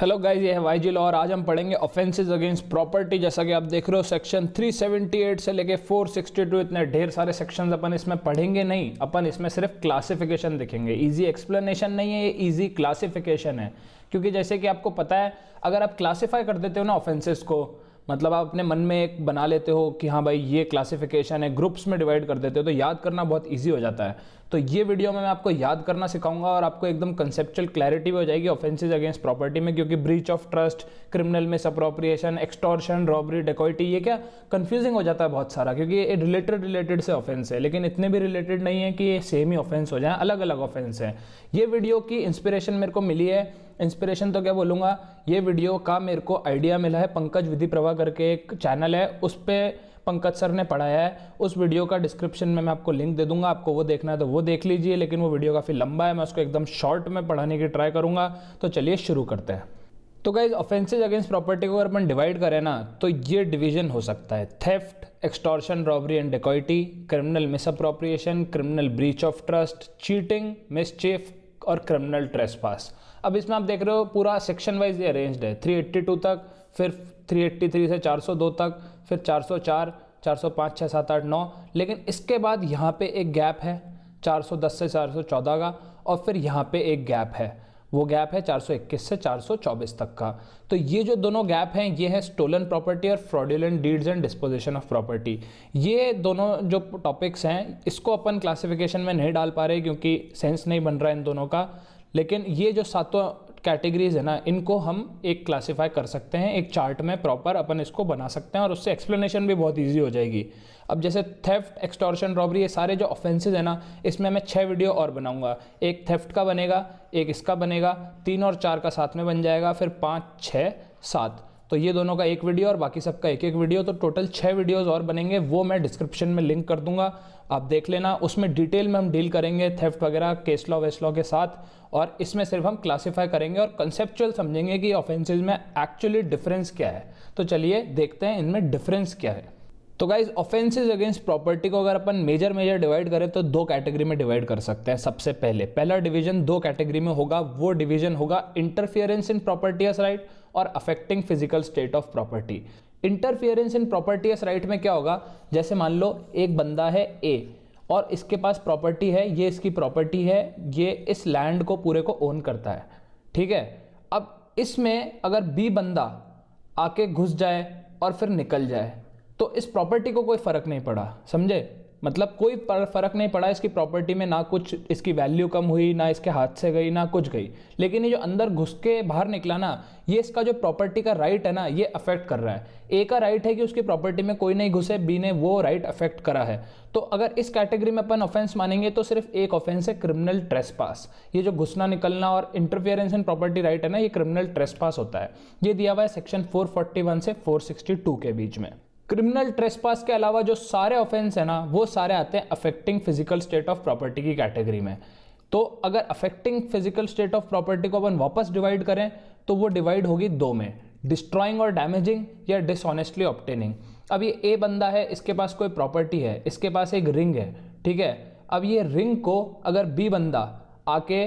Hello guys ये है Y जी और आज हम पढ़ेंगे ऑफेंसेस अगेंस्ट प्रॉपर्टी जैसा कि आप देख रहे हो सेक्शन 378 से लेके 462 इतने ढेर सारे सेक्शंस अपन इसमें पढ़ेंगे नहीं। अपन इसमें सिर्फ़ क्लासिफिकेशन देखेंगे। इजी एक्सप्लेनेशन नहीं है, ये इजी क्लासिफिकेशन है। क्योंकि जैसे कि आपको पता है, अगर आप क्लासीफाई कर देते हो ना ऑफेंसेस को मतलब आप अपने मन में एक बना लेते हो कि हाँ भाई ये क्लासिफिकेशन है ग्रुप्स में डिवाइड कर देते हो तो याद करना बहुत ईजी हो जाता है। तो ये वीडियो में मैं आपको याद करना सिखाऊँगा और आपको एकदम कंसेप्चुअल क्लैरिटी भी हो जाएगी ऑफेंसेज अगेंस्ट प्रॉपर्टी में, क्योंकि breach of trust criminal misappropriation extortion robbery dacoity ये क्या कंफ्यूजिंग हो जाता है बहुत सारा, क्योंकि ये रिलेटेड रिलेटेड से ऑफेंस है, लेकिन इतने भी रिलेटेड नहीं है कि ये सेम ही ऑफेंस हो जाए अलग अलग ऑफेंस है। ये वीडियो की इंस्पिरेशन मेरे को मिली है। इंस्पिरेशन तो क्या बोलूँगा? ये वीडियो का मेरे को आइडिया मिला है, पंकज विधि प्रभा करके एक चैनल है, उस पर पंकज सर ने पढ़ाया है, उस वीडियो का डिस्क्रिप्शन में मैं आपको लिंक दे दूँगा, आपको वो देखना है तो वो देख लीजिए, लेकिन वो वीडियो काफ़ी लंबा है, मैं उसको एकदम शॉर्ट में पढ़ाने की ट्राई करूँगा। तो चलिए शुरू करते हैं। तो गाइज़ ऑफेंसेज अगेंस्ट प्रॉपर्टी को अगर अपन डिवाइड करें ना तो ये डिवीज़न हो सकता है। Theft extortion robbery and dacoity criminal misappropriation criminal breach of trust cheating mischief और क्रिमिनल ट्रेसपास अब इसमें आप देख रहे हो, पूरा सेक्शन वाइज ये अरेंज्ड है। 382 तक, फिर 383 से 402 तक, फिर 404 405 6 7 8 9 लेकिन इसके बाद यहाँ पे एक गैप है 410 से 414 का, और फिर यहाँ पे एक गैप है। वो गैप है 421 से 424 तक का। तो ये जो दोनों गैप हैं, ये है स्टोलन प्रॉपर्टी और fraudulent deeds and disposition of property ये दोनों जो टॉपिक्स हैं, इसको अपन क्लासिफिकेशन में नहीं डाल पा रहे क्योंकि सेंस नहीं बन रहा है इन दोनों का। लेकिन ये जो सातों कैटेगरीज है ना, इनको हम एक क्लासीफाई कर सकते हैं, एक चार्ट में प्रॉपर अपन इसको बना सकते हैं और उससे एक्सप्लेनेशन भी बहुत ईजी हो जाएगी। अब जैसे थेफ्ट एक्सटॉर्शन रॉबरी ये सारे जो ऑफेंसेज है ना, इसमें मैं छः वीडियो और बनाऊँगा। एक थेफ्ट का बनेगा, एक इसका बनेगा, तीन और चार का साथ में बन जाएगा, फिर पाँच छः सात। तो ये दोनों का एक वीडियो और बाकी सबका एक एक वीडियो तो टोटल छः वीडियोस और बनेंगे, वो मैं डिस्क्रिप्शन में लिंक कर दूँगा। आप देख लेना, उसमें डिटेल में हम डील करेंगे थेफ्ट वगैरह केस लॉ वेस लॉ के साथ, और इसमें सिर्फ़ हम क्लासीफाई करेंगे और कंसेप्चुअल समझेंगे कि ऑफेंसेज में एक्चुअली डिफरेंस क्या है। तो चलिए देखते हैं इनमें डिफरेंस क्या है। तो गाइज़ ऑफेंसेज अगेंस्ट प्रॉपर्टी को अगर अपन मेजर मेजर डिवाइड करें तो दो कैटेगरी में डिवाइड कर सकते हैं सबसे पहले। पहला डिवीज़न दो कैटेगरी में होगा, वो डिवीज़न होगा इंटरफियरेंस इन प्रॉपर्टीज़ राइट और affecting physical state of property interference in properties right में क्या होगा? जैसे मान लो, एक बंदा है ए और इसके पास प्रॉपर्टी है, ये इसकी प्रॉपर्टी है, ये इस लैंड को पूरे को ओन करता है। ठीक है? अब इसमें अगर बी बंदा आके घुस जाए और फिर निकल जाए तो इस प्रॉपर्टी को कोई फ़र्क नहीं पड़ा, समझे? मतलब कोई फ़र्क नहीं पड़ा इसकी प्रॉपर्टी में, ना कुछ इसकी वैल्यू कम हुई, ना इसके हाथ से गई, ना कुछ गई। लेकिन ये जो अंदर घुस के बाहर निकला ना, ये इसका जो प्रॉपर्टी का राइट है ना, ये अफेक्ट कर रहा है। ए का राइट है कि उसकी प्रॉपर्टी में कोई नहीं घुसे बी ने वो राइट अफेक्ट करा है। तो अगर इस कैटेगरी में अपन ऑफेंस मानेंगे तो सिर्फ़ एक ऑफेंस है क्रिमिनल ट्रेस ये जो घुसना, निकलना और इंटरफियरेंस इन प्रॉपर्टी राइट है ना, ये क्रिमिनल ट्रेस होता है। ये दिया हुआ है सेक्शन 441 से 462 के बीच में। क्रिमिनल ट्रेसपास के अलावा जो सारे ऑफेंस है ना, वो सारे आते हैं affecting physical state of property की कैटेगरी में। तो अगर affecting physical state of property को अपन वापस डिवाइड करें तो वो डिवाइड होगी दो में डिस्ट्रॉइंग और डैमेजिंग या डिसऑनेस्टली ऑप्टेनिंग अब ये ए बंदा है, इसके पास कोई प्रॉपर्टी है, इसके पास एक रिंग है, ठीक है? अब ये रिंग को अगर बी बंदा आके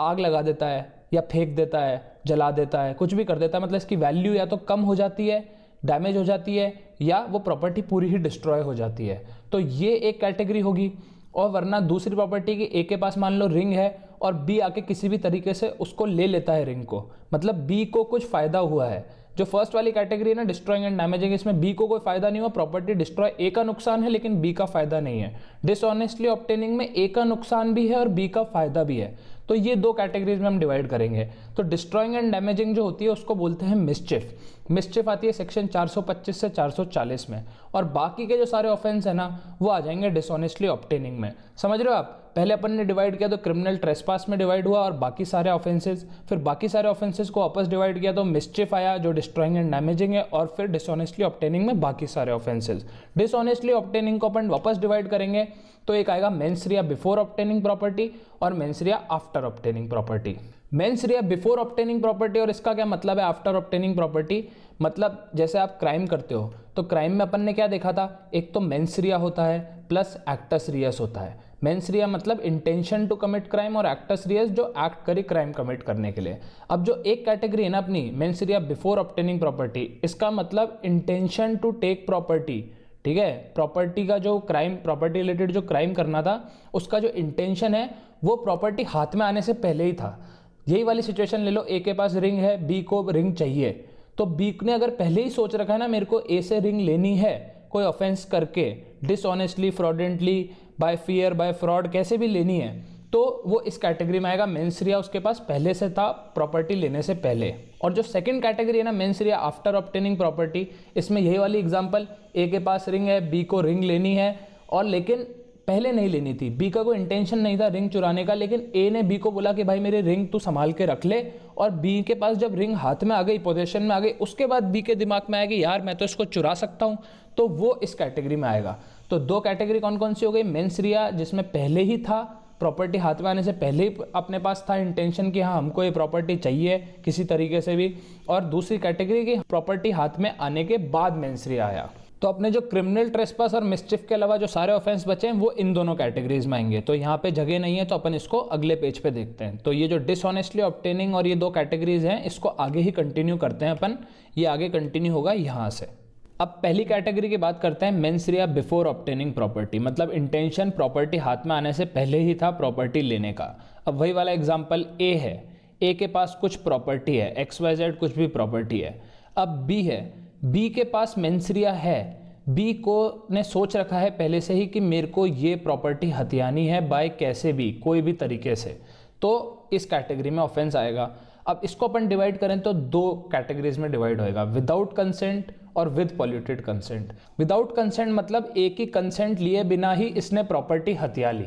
आग लगा देता है या फेंक देता है, जला देता है, कुछ भी कर देता है मतलब इसकी वैल्यू या तो कम हो जाती है डैमेज हो जाती है या वो प्रॉपर्टी पूरी ही डिस्ट्रॉय हो जाती है। तो ये एक कैटेगरी होगी और वरना दूसरी प्रॉपर्टी की ए के पास मान लो रिंग है और बी आके किसी भी तरीके से उसको ले लेता है रिंग को। मतलब बी को कुछ फ़ायदा हुआ है। जो फ़र्स्ट वाली कैटेगरी है ना डिस्ट्रॉइंग एंड डैमेजिंग इसमें बी को कोई फ़ायदा नहीं हुआ प्रॉपर्टी डिस्ट्रॉय ए का नुकसान है, लेकिन बी का फ़ायदा नहीं है। डिसऑनेस्टली ऑप्टेनिंग में ए का नुकसान भी है और बी का फ़ायदा भी है। तो ये दो कैटेगरीज में हम डिवाइड करेंगे। तो डिस्ट्रॉइंग एंड डैमेजिंग जो होती है, उसको बोलते हैं मिसचिफ मिसचिफ आती है सेक्शन 425 से 440 में। और बाकी के जो सारे ऑफेंस है ना, वो आ जाएँगे डिसऑनेस्टली ऑप्टेनिंग में। समझ रहे हो आप? पहले अपन ने डिवाइड किया तो क्रिमिनल ट्रेसपास में डिवाइड हुआ और बाकी सारे ऑफेंसेस फिर बाकी सारे ऑफेंसेस को वापस डिवाइड किया तो मिसचिफ आया जो डिस्ट्रॉइंग एंड डैमेजिंग है और फिर डिसऑनेस्टली ऑप्टेनिंग में बाकी सारे ऑफेंसेस डिसऑनेस्टली ऑप्टेनिंग को अपन वापस डिवाइड करेंगे तो एक आएगा mens rea before obtaining property और mens rea after obtaining property mens rea before obtaining property और इसका क्या मतलब है? आफ्टर ऑप्टेनिंग प्रॉपर्टी मतलब जैसे आप क्राइम करते हो तो क्राइम में अपन ने क्या देखा था? एक तो मेंसरिया होता है प्लस एक्टस रियस होता है। मेंस रिया मतलब इंटेंशन टू कमिट क्राइम और एक्टस रियस जो एक्ट करी क्राइम कमिट करने के लिए। अब जो एक कैटेगरी है ना अपनी, mens rea before obtaining property इसका मतलब इंटेंशन टू टेक प्रॉपर्टी ठीक है? प्रॉपर्टी का जो क्राइम प्रॉपर्टी रिलेटेड जो क्राइम करना था, उसका जो इंटेंशन है, वो प्रॉपर्टी हाथ में आने से पहले ही था। यही वाली सिचुएशन ले लो ए के पास रिंग है बी को रिंग चाहिए। तो बी ने अगर पहले ही सोच रखा है ना, मेरे को ए से रिंग लेनी है, कोई ऑफेंस करके dishonestly fraudulently by fear by fraud कैसे भी लेनी है तो वो इस कैटेगरी में आएगा। मेंसरिया उसके पास पहले से था प्रॉपर्टी लेने से पहले। और जो सेकंड कैटेगरी है ना मेंसरिया आफ्टर ऑप्टेनिंग प्रॉपर्टी इसमें यही वाली एग्जांपल ए के पास रिंग है बी को रिंग लेनी है। और लेकिन पहले नहीं लेनी थी। बी का कोई इंटेंशन नहीं था रिंग चुराने का, लेकिन ए ने बी को बोला कि भाई मेरी रिंग तू संभाल के रख ले। और बी के पास जब रिंग हाथ में आ गई पोजेशन में आ गई, उसके बाद बी के दिमाग में आया कि यार, मैं तो इसको चुरा सकता हूँ। तो वो इस कैटेगरी में आएगा। तो दो कैटेगरी कौन कौन सी हो गई? मेन्सरिया जिसमें पहले ही था प्रॉपर्टी हाथ में आने से पहले ही अपने पास था इंटेंशन कि हाँ हमको ये प्रॉपर्टी चाहिए किसी तरीके से भी। और दूसरी कैटेगरी की प्रॉपर्टी हाथ में आने के बाद मेन्सरिया आया। तो अपने जो क्रिमिनल ट्रेसपास और मिस्चिफ के अलावा जो सारे ऑफेंस बचे हैं, वो इन दोनों कैटेगरीज में आएँगे। तो यहाँ पे जगह नहीं है तो अपन इसको अगले पेज पे देखते हैं। तो ये जो डिसऑनेस्टली ऑप्टेनिंग और ये दो कैटेगरीज हैं, इसको आगे ही कंटिन्यू करते हैं अपन। ये आगे कंटिन्यू होगा यहाँ से। अब पहली कैटेगरी की बात करते हैं mens rea before obtaining property मतलब इंटेंशन प्रॉपर्टी हाथ में आने से पहले ही था प्रॉपर्टी लेने का। अब वही वाला एग्ज़ाम्पल ए है। ए के पास कुछ प्रॉपर्टी है एक्स वाई जेड कुछ भी प्रॉपर्टी है। अब बी है। बी के पास मेंसरिया है। बी को ने सोच रखा है पहले से ही कि मेरे को ये प्रॉपर्टी हथियानी है बाय कैसे भी, कोई भी तरीके से। तो इस कैटेगरी में ऑफेंस आएगा। अब इसको अपन डिवाइड करें तो दो कैटेगरीज में डिवाइड होएगा। विदाउट कंसेंट और with polluted consent. Without consent मतलब एक ही कंसेंट लिए बिना ही इसने प्रॉपर्टी हथिया ली।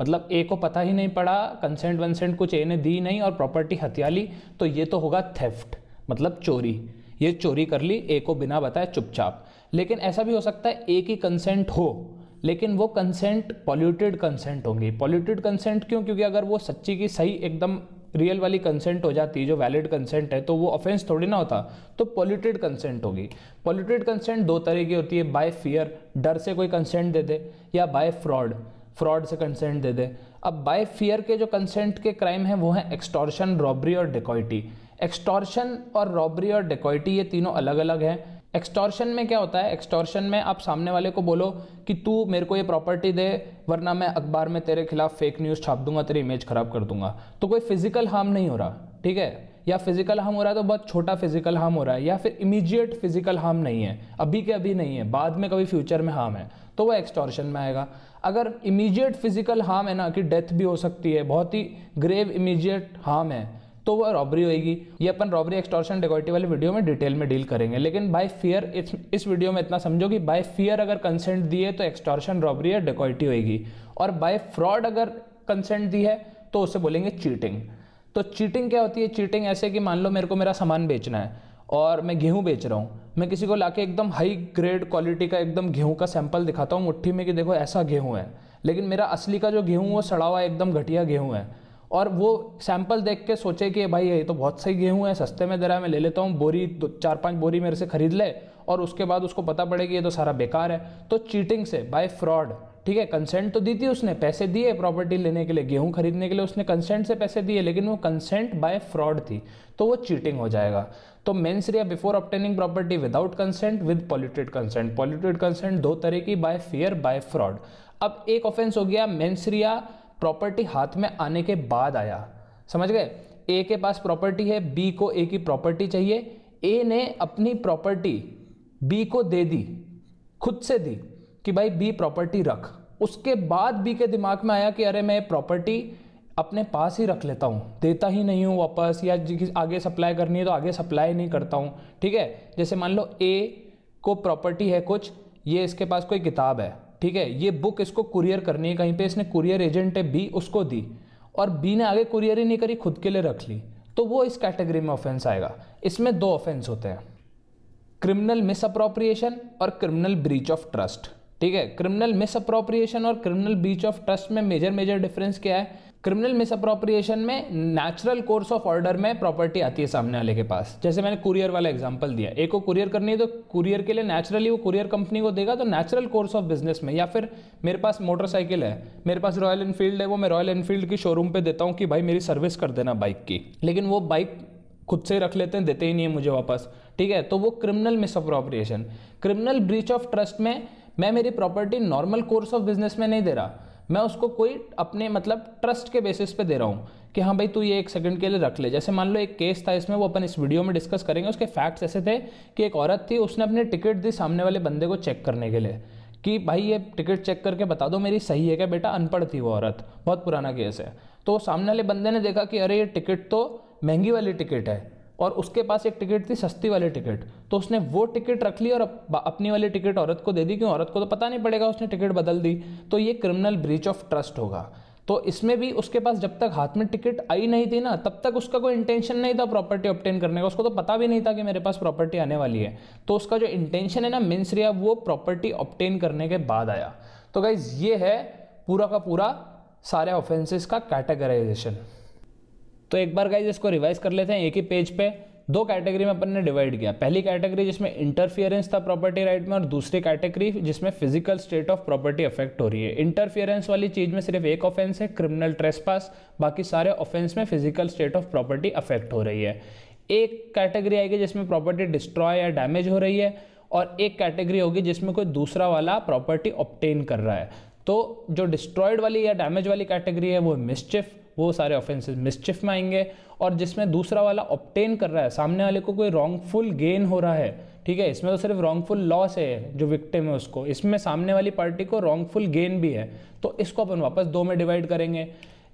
मतलब ए को पता ही नहीं पड़ा, कंसेंट, वंसेंट कुछ ए ने दी नहीं और प्रॉपर्टी हथिया ली तो ये तो होगा थेफ्ट मतलब चोरी। ये चोरी कर ली ए को बिना बताए चुपचाप। लेकिन ऐसा भी हो सकता है ए की कंसेंट हो, लेकिन वो कंसेंट पॉल्यूटेड कंसेंट होंगी। पॉल्यूटेड कंसेंट क्यों? क्योंकि अगर वो सच्ची की सही, एकदम रियल वाली कंसेंट हो जाती, जो वैलिड कंसेंट है तो वो ऑफेंस थोड़ी ना होता तो पॉल्यूटेड कंसेंट होगी। पॉल्यूटेड कंसेंट दो तरह की होती है बाय फियर डर से कोई कंसेंट दे दे, या बाय फ्रॉड फ्रॉड से कंसेंट दे दे। अब बाय फियर के जो कंसेंट के क्राइम हैं, वो हैं एक्सटॉर्शन रॉबरी और डिकॉइटी एक्सटॉर्शन और रॉबरी और डिकॉइटी ये तीनों अलग अलग हैं। एक्सटॉर्शन में क्या होता है? एक्सटॉर्शन में आप सामने वाले को बोलो कि तू मेरे को ये प्रॉपर्टी दे, वरना मैं अखबार में तेरे खिलाफ फेक न्यूज़ छाप दूँगा, तेरी इमेज खराब कर दूँगा। तो कोई फ़िज़िकल हार्म नहीं हो रहा, ठीक है? या फ़िज़िकल हार्म हो रहा है तो बहुत छोटा फ़िज़िकल हार्म हो रहा है, या फिर इमीजिएट फ़िज़िकल हार्म नहीं है, अभी के अभी नहीं है, बाद में कभी फ्यूचर में हार्म है तो वह एक्सटॉर्शन में आएगा। अगर इमीजिएट फ़िज़िकल हार्म है ना कि डेथ भी हो सकती है, बहुत ही ग्रेव इमीजिएट हार्म है तो वह रॉबरी होगी ये अपन रॉबरी एक्सटॉर्शन डेकोरेटिव वाले वीडियो में डिटेल में डील करेंगे। लेकिन बाय फियर इस इस वीडियो में इतना समझो कि बाय फियर अगर कंसेंट दिए तो एक्सटॉर्शन रॉबरी या डेकोरेटिव होगी और बाय फ्रॉड अगर कंसेंट दी है तो उसे बोलेंगे चीटिंग तो चीटिंग क्या होती है? चीटिंग ऐसे कि मान लो मेरे को मेरा सामान बेचना है और मैं गेहूँ बेच रहा हूँ। मैं किसी को लाके एकदम हाई ग्रेड क्वालिटी का, एकदम गेहूँ का सैंपल दिखाता हूँ, मुट्ठी में कि देखो ऐसा गेहूँ है। लेकिन मेरा असली का जो गेहूँ वो सड़ा हुआ एकदम घटिया गेहूँ है। और वो सैंपल देख के सोचे कि भाई ये तो बहुत सही गेहूँ है, सस्ते में दे रहा है मैं ले लेता हूँ, बोरी दो, चार पाँच बोरी मेरे से खरीद ले और उसके बाद उसको पता पड़े कि ये तो सारा बेकार है। तो चीटिंग से बाय फ्रॉड ठीक है कंसेंट तो दी थी उसने, पैसे दिए प्रॉपर्टी लेने के लिए, गेहूँ खरीदने के लिए उसने कंसेंट से पैसे दिए, लेकिन वो कंसेंट बाय फ्रॉड थी तो वो चीटिंग हो जाएगा। तो mens rea before obtaining property without consent with polluted consent polluted consent दो तरह की बाय फियर बाय फ्रॉड अब एक ऑफेंस हो गया मेन्सरिया प्रॉपर्टी हाथ में आने के बाद आया। समझ गए? ए के पास प्रॉपर्टी है बी को ए की प्रॉपर्टी चाहिए। ए ने अपनी प्रॉपर्टी बी को दे दी, खुद से दी कि भाई बी प्रॉपर्टी रख। उसके बाद बी के दिमाग में आया कि अरे मैं प्रॉपर्टी अपने पास ही रख लेता हूँ। देता ही नहीं हूँ वापस या आगे सप्लाई करनी है तो आगे सप्लाई नहीं करता हूँ। ठीक है? जैसे मान लो ए को प्रॉपर्टी है कुछ, ये इसके पास कोई किताब है। ठीक है, ये बुक इसको कुरियर करनी है कहीं पे, इसने कुरियर एजेंट है बी उसको दी और बी ने आगे कुरियर ही नहीं करी, खुद के लिए रख ली। तो वो इस कैटेगरी में ऑफेंस आएगा। इसमें दो ऑफेंस होते हैं। क्रिमिनल मिसअप्रोप्रिएशन और क्रिमिनल ब्रीच ऑफ़ ट्रस्ट ठीक है क्रिमिनल मिसअप्रोप्रिएशन और क्रिमिनल ब्रीच ऑफ़ ट्रस्ट में मेजर मेजर डिफरेंस क्या है? क्रिमिनल मिस अप्रोप्रिएशन में नेचुरल कोर्स ऑफ़ ऑर्डर में प्रॉपर्टी आती है सामने वाले के पास। जैसे मैंने कुरियर वाला एग्जांपल दिया। एक को कुरियर करनी है तो कुरियर के लिए नेचुरली वो कुरियर कंपनी को देगा तो नेचुरल कोर्स ऑफ़ बिज़नेस में। या फिर मेरे पास मोटरसाइकिल है, मेरे पास रॉयल एनफील्ड है, वो मैं रॉयल एनफील्ड की शोरूम पर देता हूँ कि भाई मेरी सर्विस कर देना बाइक की। लेकिन वो बाइक खुद से रख लेते हैं, देते ही नहीं है मुझे वापस। ठीक है? तो वो criminal misappropriation criminal breach of trust में मैं मेरी property normal course of business में नहीं दे रहा। मैं उसको कोई अपने मतलब ट्रस्ट के बेसिस पे दे रहा हूँ कि हाँ भाई तू ये एक सेकंड के लिए रख ले। जैसे मान लो एक केस था, इसमें वो अपन इस वीडियो में डिस्कस करेंगे, उसके फैक्ट्स ऐसे थे कि एक औरत थी, उसने अपनी टिकट दी सामने वाले बंदे को चेक करने के लिए कि भाई ये टिकट चेक करके बता दो, मेरी सही है क्या बेटा? अनपढ़ थी वो औरत। बहुत पुराना केस है। तो सामने वाले बंदे ने देखा कि अरे ये टिकट तो महँगी वाली टिकट है। और उसके पास एक टिकट थी सस्ती वाली टिकट। तो उसने वो टिकट रख ली और अपनी वाली टिकट औरत को दे दी, क्यों? औरत को तो पता नहीं पड़ेगा, उसने टिकट बदल दी। तो ये क्रिमिनल ब्रीच ऑफ़ ट्रस्ट होगा। तो इसमें भी उसके पास जब तक हाथ में टिकट आई नहीं थी ना, तब तक उसका कोई इंटेंशन नहीं था प्रॉपर्टी ऑप्टेन करने का। उसको तो पता भी नहीं था कि मेरे पास प्रॉपर्टी आने वाली है। तो उसका जो इंटेंशन है ना मीन्स रिया, वो प्रॉपर्टी ऑप्टेन करने के बाद आया। तो गाइज़ ये है पूरा का पूरा सारे ऑफेंसेस का कैटेगराइजेशन तो एक बार गाइज़ इसको रिवाइज कर लेते हैं, एक ही पेज पे। दो कैटेगरी में अपन ने डिवाइड किया। पहली कैटेगरी जिसमें इंटरफियरेंस था प्रॉपर्टी राइट में और दूसरी कैटेगरी जिसमें physical state of property affect हो रही है। इंटरफियरेंस वाली चीज़ में सिर्फ़ एक ऑफेंस है क्रिमिनल ट्रेसपास बाकी सारे ऑफेंस में physical state of property affect हो रही है। एक कैटेगरी आएगी जिसमें प्रॉपर्टी डिस्ट्रॉय या डैमेज हो रही है और एक कैटेगरी होगी जिसमें कोई दूसरा वाला प्रॉपर्टी ऑप्टेन कर रहा है। तो जो डिस्ट्रॉयड वाली या डैमेज वाली कैटेगरी है, वो मिसचिफ वो सारे ऑफेंसेस मिसचिफ में आएँगे और जिसमें दूसरा वाला ऑप्टेन कर रहा है, सामने वाले को कोई रॉन्गफुल गेन हो रहा है, ठीक है? इसमें तो सिर्फ़ रॉन्गफुल लॉस है जो विक्टिम है उसको। इसमें सामने वाली पार्टी को रॉन्गफुल गेन भी है। तो इसको अपन वापस दो में डिवाइड करेंगे।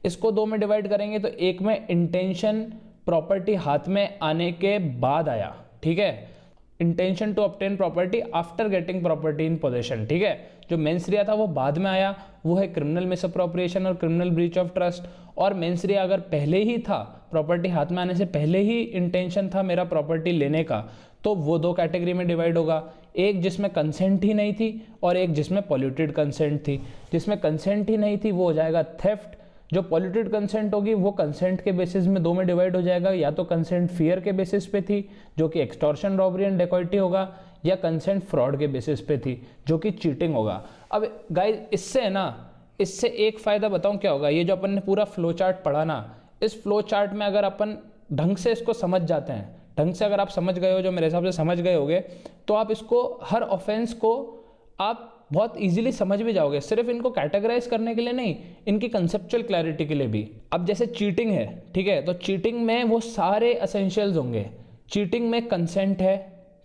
इसको दो में डिवाइड करेंगे तो एक में इंटेंशन प्रॉपर्टी हाथ में आने के बाद आया, ठीक है? Intention to obtain property after getting property in possession ठीक है? जो मेंसरिया था वो बाद में आया, वो है क्रिमिनल मिसअप्रोप्रिएशन और क्रिमिनल ब्रीच ऑफ़ ट्रस्ट और मेंसरिया अगर पहले ही था प्रॉपर्टी हाथ में आने से पहले ही इंटेंशन था मेरा प्रॉपर्टी लेने का तो वो दो कैटेगरी में डिवाइड होगा। एक जिसमें कंसेंट ही नहीं थी और एक जिसमें पॉल्यूटेड कंसेंट थी। जिसमें कंसेंट ही नहीं थी, वो हो जाएगा थेफ्ट जो पॉल्यूटेड कंसेंट होगी, वो कंसेंट के बेसिस में दो में डिवाइड हो जाएगा। या तो कंसेंट फियर के बेसिस पे थी, जो कि एक्सटॉर्शन रॉबरी एंड डेकोइटी होगा, या कंसेंट फ्रॉड के बेसिस पे थी, जो कि चीटिंग होगा। अब गाइस इससे है ना, इससे एक फ़ायदा बताऊँ क्या होगा? ये जो अपन ने पूरा फ्लो चार्ट पढ़ा ना, इस फ्लो चार्ट में अगर अपन ढंग से इसको समझ जाते हैं, ढंग से अगर आप समझ गए हो, जो मेरे हिसाब से समझ गए होगे तो आप इसको, हर ऑफेंस को आप बहुत इजीली समझ भी जाओगे। सिर्फ़ इनको कैटेगराइज करने के लिए नहीं, इनकी कंसेप्चुअल क्लैरिटी के लिए भी। अब जैसे चीटिंग है, ठीक है? तो चीटिंग में वो सारे असेंशियल्स होंगे। चीटिंग में कंसेंट है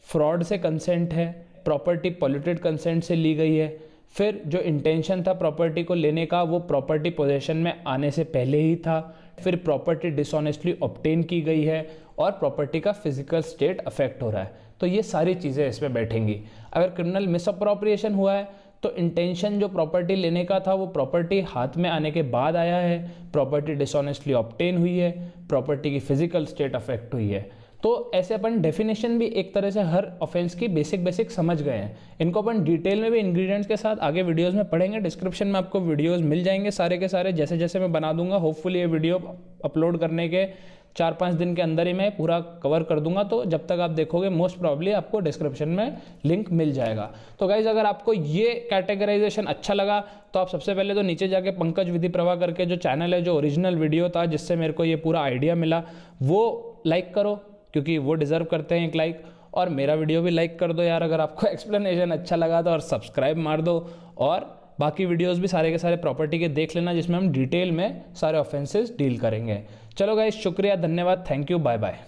फ्रॉड से कंसेंट है प्रॉपर्टी पॉल्यूटेड कंसेंट से ली गई है। फिर जो इंटेंशन था प्रॉपर्टी को लेने का, वो प्रॉपर्टी पोजेशन में आने से पहले ही था। फिर प्रॉपर्टी डिसऑनेस्टली ऑप्टेन की गई है और प्रॉपर्टी का फ़िज़िकल स्टेट अफेक्ट हो रहा है। तो ये सारी चीज़ें इसमें बैठेंगी। अगर क्रिमिनल मिसअप्रोप्रिएशन हुआ है तो इंटेंशन जो प्रॉपर्टी लेने का था, वो प्रॉपर्टी हाथ में आने के बाद आया है। प्रॉपर्टी डिसऑनेस्टली ऑप्टेन हुई है। प्रॉपर्टी की फ़िज़िकल स्टेट अफेक्ट हुई है। तो ऐसे अपन डेफिनेशन भी एक तरह से हर ऑफेंस की बेसिक बेसिक समझ गए हैं। इनको अपन डिटेल में भी इंग्रेडिएंट्स के साथ आगे वीडियोस में पढ़ेंगे। डिस्क्रिप्शन में आपको वीडियोस मिल जाएँगे सारे के सारे। जैसे जैसे मैं बना दूँगा होपफुली ये वीडियो अपलोड करने के चार पाँच दिन के अंदर ही मैं पूरा कवर कर दूँगा तो जब तक आप देखोगे मोस्ट प्रॉब्ली आपको डिस्क्रिप्शन में लिंक मिल जाएगा। तो गाइज़ अगर आपको ये कैटेगराइजेशन अच्छा लगा तो आप सबसे पहले तो नीचे जाके पंकज विधि प्रभा करके जो चैनल है, जो ओरिजिनल वीडियो था, जिससे मेरे को ये पूरा आइडिया मिला, वो लाइक करो, क्योंकि वो डिज़र्व करते हैं एक लाइक और मेरा वीडियो भी लाइक कर दो यार, अगर आपको एक्सप्लेनेशन अच्छा लगा तो और सब्सक्राइब मार दो, और बाकी वीडियोस भी सारे के सारे प्रॉपर्टी के देख लेना, जिसमें हम डिटेल में सारे ऑफेंसेस डील करेंगे। चलो गाइज़ शुक्रिया, धन्यवाद थैंक यू बाय बाय